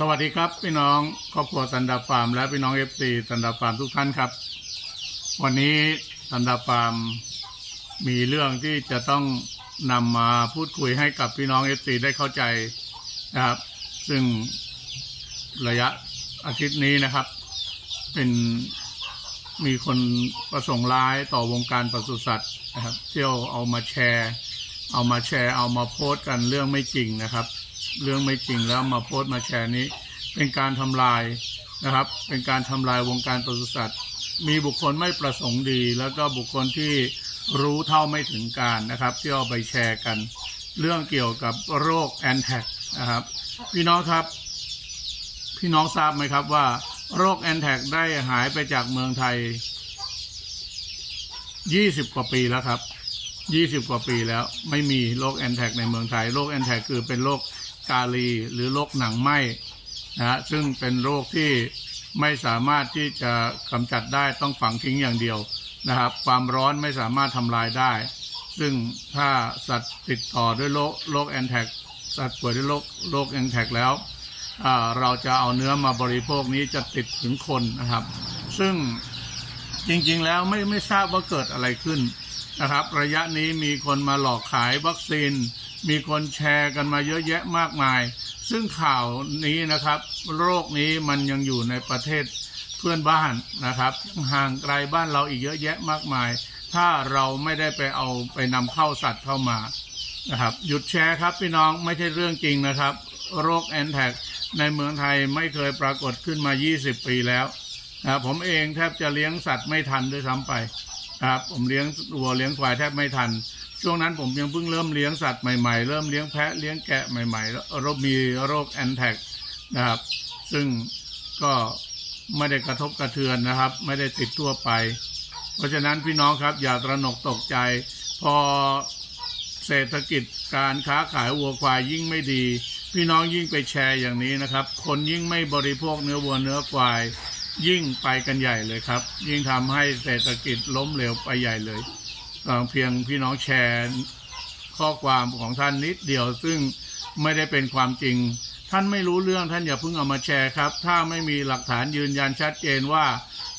สวัสดีครับพี่น้องครอบครัวสันดาฟาร์มและพี่น้อง FC สันดาฟาร์มทุกท่านครับ วันนี้สันดาฟาร์มมีเรื่องที่จะต้องนำมาพูดคุยให้กับพี่น้อง FC ได้เข้าใจนะครับ ซึ่งระยะอาทิตย์นี้นะครับ เป็นมีคนประสงค์ร้ายต่อวงการปศุสัตว์นะครับ เที่ยวเอามาแชร์ เอามาแชร์ เอามาโพสต์กันเรื่องไม่จริงนะครับ เรื่องไม่จริงแล้วมาโพสต์มาแชร์นี้ เป็นการทำลายนะครับ เป็นการทำลายวงการปศุสัตว์ มีบุคคลไม่ประสงค์ดี แล้วก็บุคคลที่รู้เท่าไม่ถึงการนะครับ ที่เอาไปแชร์กัน เรื่องเกี่ยวกับโรคแอนแทกนะครับ พี่น้องครับ พี่น้องทราบไหมครับว่าโรคแอนแทกได้หายไปจากเมืองไทย20กว่าปีแล้วครับ20กว่าปีแล้ว ไม่มีโรคแอนแทกในเมืองไทยโรคแอนแทกคือเป็นโรค กาลีหรือโรคหนังไหมนะฮะซึ่งเป็นโรคที่ไม่สามารถที่จะกำจัดได้ต้องฝังทิ้งอย่างเดียวนะครับ ความร้อนไม่สามารถทำลายได้ ซึ่งถ้าสัตว์ติดต่อด้วยโรคโรคแอนแทกสัตว์ป่วยด้วยโรคโรคแอนแทกแล้วเราจะเอาเนื้อมาบริโภคนี้จะติดถึงคนนะครับ ซึ่งจริงๆแล้วไม่ไม่ทราบว่าเกิดอะไรขึ้นนะครับ ระยะนี้มีคนมาหลอกขายวัคซีน มีคนแชร์กันมาเยอะแยะมากมาย ซึ่งข่าวนี้นะครับ โรคนี้มันยังอยู่ในประเทศเพื่อนบ้านนะครับ ห่างไกลบ้านเราอีกเยอะแยะมากมาย ถ้าเราไม่ได้ไปเอาไปนำเข้าสัตว์เข้ามานะครับหยุดแชร์ครับพี่น้องไม่ใช่เรื่องจริงนะครับ โรคแอนแทกในเมืองไทยไม่เคยปรากฏขึ้นมา 20 ปีแล้วนะผมเองแทบจะเลี้ยงสัตว์ไม่ทันด้วยซ้ำไปครับผมเลี้ยงวัวเลี้ยงควายแทบไม่ทัน ช่วงนั้นผมยังเพิ่งเริ่มเลี้ยงสัตว์ใหม่ๆ เริ่มเลี้ยงแพะเลี้ยงแกะใหม่ๆแล้วโรคมีโรคแอนแท็กนะครับ ซึ่งก็ไม่ได้กระทบกระเทือนนะครับ ไม่ได้ติดทั่วไป เพราะฉะนั้นพี่น้องครับอย่าตระหนกตกใจ พอเศรษฐกิจการค้าขายวัวควายยิ่งไม่ดี พี่น้องยิ่งไปแชร์อย่างนี้นะครับ คนยิ่งไม่บริโภคเนื้อวัวเนื้อควาย ยิ่งไปกันใหญ่เลยครับ ยิ่งทำให้เศรษฐกิจล้มเหลวไปใหญ่เลย เพียงพี่น้องแชร์ข้อความของท่านนิดเดียวซึ่งไม่ได้เป็นความจริง ท่านไม่รู้เรื่องท่านอย่าเพิ่งเอามาแชร์ครับ ถ้าไม่มีหลักฐานยืนยันชัดเจนว่า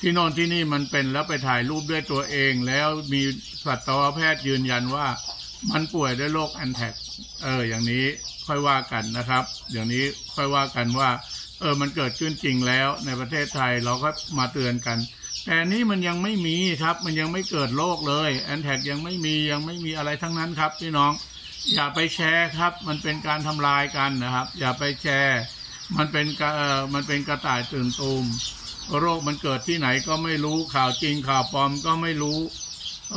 ที่น่นที่นี่มันเป็นแล้วไปถ่ายรูปด้วยตัวเอง แล้วมีสัตวแพทย์ยืนยันว่ามันป่วยด้วยโรคแอนแทกเออ อย่างนี้ค่อยว่ากันนะครับ อย่างนี้ค่อยว่ากันว่า เออมันเกิดขึ้นจริงแล้วในประเทศไทยเราก็มาเตือนกัน แต่นี้มันยังไม่มีครับ มันยังไม่เกิดโรคเลยแอนแท็กยังไม่มียังไม่มีอะไรทั้งนั้นครับพี่น้อง อย่าไปแชร์ครับ มันเป็นการทำลายกันนะครับ อย่าไปแชร์ มันเป็นเออมันเป็นกระต่ายตื่นตูมโรคมันเกิดที่ไหนก็ไม่รู้ข่าวจริงข่าวปลอมก็ไม่รู้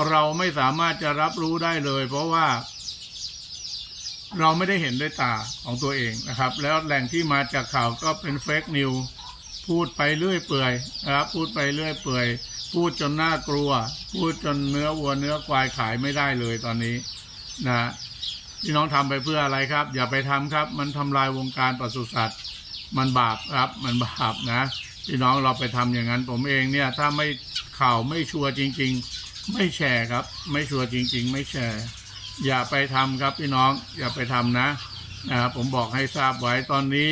เราไม่สามารถจะรับรู้ได้เลย เพราะว่า เราไม่ได้เห็นด้วยตาของตัวเองนะครับ แล้วแหล่งที่มาจากข่าวก็เป็นเฟกนิว พูดไปเรื่อยเปื่อยนะครับพูดไปเรื่อยเปื่อย พูดจนน่ากลัว พูดจนเนื้อวัวเนื้อควายขายไม่ได้เลยตอนนี้นะพี่น้องทำไปเพื่ออะไรครับ อย่าไปทำครับ มันทำลายวงการปศุสัตว์ มันบาปครับ มันบาปนะพี่น้องเราไปทำอย่างนั้น ผมเองเนี่ย ถ้าไม่ข่าวไม่ชัวร์จริง ๆ ไม่แชร์ครับ ไม่ชัวร์จริง ๆ ไม่แชร์ อย่าไปทำครับพี่น้องอย่าไปทำนะนะครับผมบอกให้ทราบไว้ตอนนี้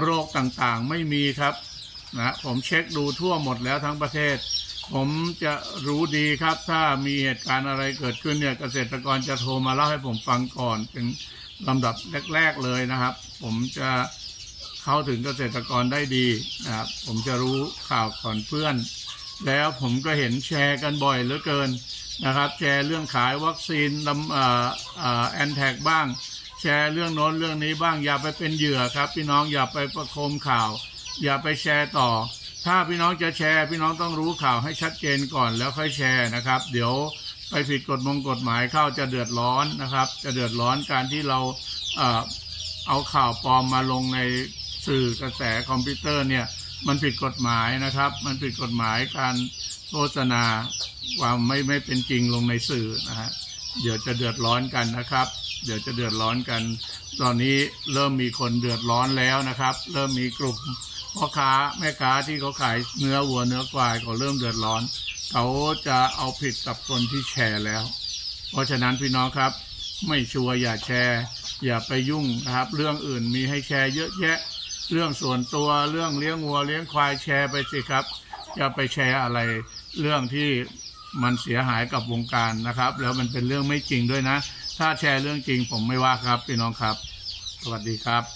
โรคต่างๆไม่มีครับ นะผมเช็คดูทั่วหมดแล้วทั้งประเทศ ผมจะรู้ดีครับ ถ้ามีเหตุการณ์อะไรเกิดขึ้นเนี่ยเกษตรกรจะโทรมาเล่าให้ผมฟังก่อนเป็นลำดับแรก ๆเลยนะครับ ผมจะเข้าถึงเกษตรกรได้ดีนะครับผมจะรู้ข่าวก่อนเพื่อน แล้วผมก็เห็นแชร์กันบ่อยเหลือเกินนะครับ แชร์เรื่องขายวัคซีนลำแอนแทกบ้าง แชร์เรื่องโน้นเรื่องนี้บ้างอย่าไปเป็นเหยื่อครับ พี่น้องอย่าไปประโคมข่าว อย่าไปแชร์ต่อ ถ้าพี่น้องจะแชร์ พี่น้องต้องรู้ข่าวให้ชัดเจนก่อนแล้วค่อยแชร์นะครับ เดี๋ยวไปผิดกฎมงกฎหมายเข้าจะเดือดร้อนนะครับ จะเดือดร้อนการที่เราเอาข่าวปลอมมาลงในสื่อกระแสคอมพิวเตอร์เนี่ยมันผิดกฎหมายนะครับ มันผิดกฎหมายการโฆษณาความไม่ไม่เป็นจริงลงในสื่อนะฮะเดี๋ยวจะเดือดร้อนกันนะครับ เดี๋ยวจะเดือดร้อนกัน ตอนนี้เริ่มมีคนเดือดร้อนแล้วนะครับ เริ่มมีกลุ่มพ่อค้าแม่ค้าที่เขาขายเนื้อวัวเนื้อควายก็เริ่มเดือดร้อน เขาจะเอาผิดกับคนที่แชร์แล้ว เพราะฉะนั้นพี่น้องครับ ไม่ชัวร์อย่าแชร์ อย่าไปยุ่งนะครับ เรื่องอื่นมีให้แชร์เยอะแยะ เรื่องส่วนตัวเรื่องเลี้ยงวัวเลี้ยงควายแชร์ไปสิครับอย่าไปแชร์อะไรเรื่องที่มันเสียหายกับวงการนะครับ แล้วมันเป็นเรื่องไม่จริงด้วยนะ ถ้าแชร์เรื่องจริงผมไม่ว่าครับพี่น้องครับ สวัสดีครับ